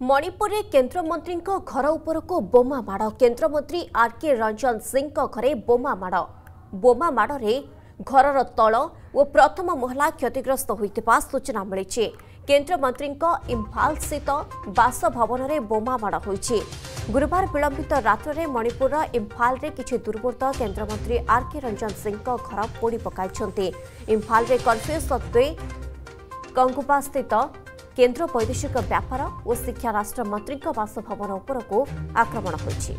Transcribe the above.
ମଣିପୁରରେ କେନ୍ଦ୍ରମନ୍ତ୍ରୀଙ୍କ ଘର ଉପରକୁ ବୋମା ମାଡ଼। କେନ୍ଦ୍ରମନ୍ତ୍ରୀ ଆର୍କେ ରଞ୍ଜନ ସିଂଙ୍କ ଘରେ ବୋମା ମାଡ଼। ବୋମା ମାଡ଼ରେ ଘରର ତଳ ଓ ପ୍ରଥମ ମହଲା କ୍ଷତିଗ୍ରସ୍ତ ହୋଇଥିବା ସୂଚନା ମିଳିଛି। କେନ୍ଦ୍ରମନ୍ତ୍ରୀଙ୍କ ଇମ୍ଫାଲସ୍ଥିତ ବାସଭବନରେ ବୋମା ମାଡ଼ ହୋଇଛି। ଗୁରୁବାର ବିଳମ୍ବିତ ରାତ୍ରରେ ମଣିପୁରର ଇମ୍ଫାଲରେ କିଛି ଦୁର୍ବୃତ୍ତ କେନ୍ଦ୍ରମନ୍ତ୍ରୀ ଆର୍କେ ରଞ୍ଜନ ସିଂଙ୍କ ଘର ପୋଡ଼ି ପକାଇଛନ୍ତି। ଇମ୍ଫାଲରେ କର୍ଫ୍ୟୁ ସତ୍ତ୍ୱେ କଙ୍ଗୁବାସ୍ଥିତ କେନ୍ଦ୍ର ବୈଦେଶିକ ବ୍ୟାପାର ଓ ଶିକ୍ଷା ରାଷ୍ଟ୍ରମନ୍ତ୍ରୀଙ୍କ ବାସଭବନ ଉପରକୁ ଆକ୍ରମଣ ହୋଇଛି।